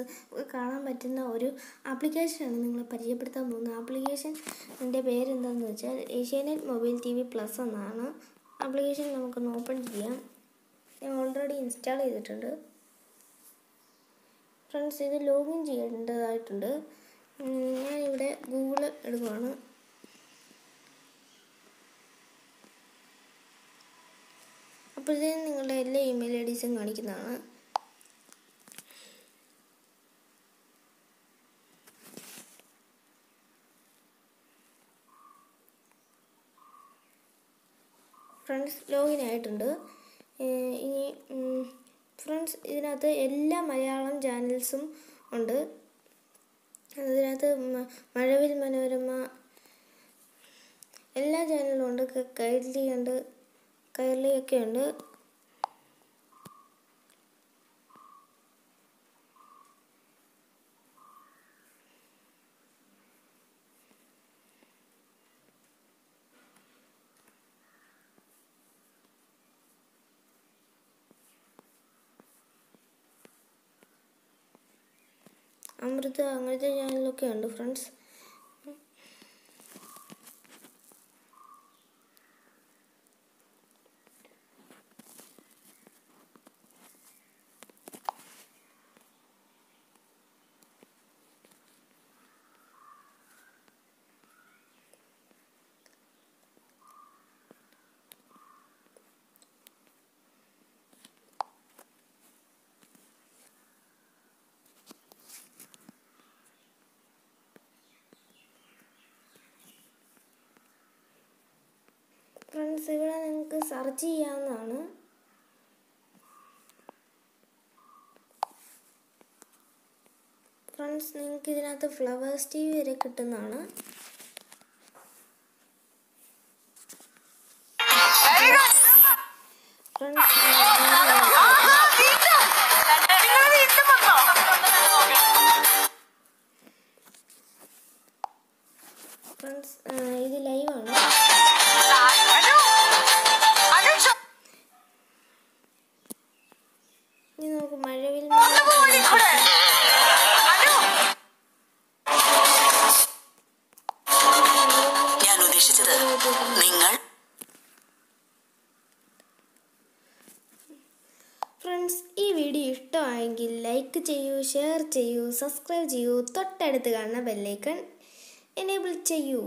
ഒക്കെ കാണാൻ പറ്റുന്ന ഒരു ആപ്ലിക്കേഷനാണ് നിങ്ങളെ പരിചയപ്പെടുത്താൻ പോകുന്നത്. ആപ്ലിക്കേഷന്റെ പേരെന്താണെന്ന് വെച്ചാൽ Asianet mobile T V plus എന്നാണ്. ആപ്ലിക്കേഷൻ നമുക്കൊന്ന് ഓപ്പൺ ചെയ്യാം. ഞാൻ ഓൾറെഡി ഇൻസ്റ്റാൾ ചെയ്തിട്ടുണ്ട്. ഫ്രണ്ട്സ് ഇത് ലോഗിൻ ചെയ്യേണ്ടതായിട്ടുണ്ട്. ഞാനിവിടെ ഗൂഗിൾ എടുക്കുവാണ്. അപ്പോഴത്തേക്കും നിങ്ങളുടെ എല്ലാ ഇമെയിൽ ഐ ഡീസും കാണിക്കുന്നതാണ്. ഫ്രണ്ട്സ് ലോഗിൻ ആയിട്ടുണ്ട്. ഇനി ഫ്രണ്ട്സ് ഇതിനകത്ത് എല്ലാ മലയാളം ചാനൽസും ഉണ്ട്. അതിനകത്ത് മഴവിൽ മനോരമ എല്ലാ ചാനലും ഉണ്ട്. കൈരളി ഉണ്ട് കൈരളി ഉണ്ട്. അമൃത അങ്ങനത്തെ ചാനലൊക്കെ ഉണ്ട് ഫ്രണ്ട്സ് നിങ്ങൾക്ക് സെർച്ച് ചെയ്യാവുന്നതാണ്. ഫ്രണ്ട്സ് നിങ്ങൾക്ക് ഇതിനകത്ത് ഫ്ലവേഴ്സ് ടി വി വരെ കിട്ടുന്നതാണ്. ഫ്രണ്ട്സ് ഇത് ലൈവാണ് ഉദ്ദേശിച്ചത് നിങ്ങൾ? ഫ്രണ്ട്സ് ഈ വീഡിയോ ഇഷ്ടമായെങ്കിൽ ലൈക്ക് ചെയ്യൂ ഷെയർ ചെയ്യൂ സബ്സ്ക്രൈബ് ചെയ്യൂ. തൊട്ടടുത്ത് കാണുന്ന ബെല്ലൈക്കൺ എനേബിൾ ചെയ്യൂ.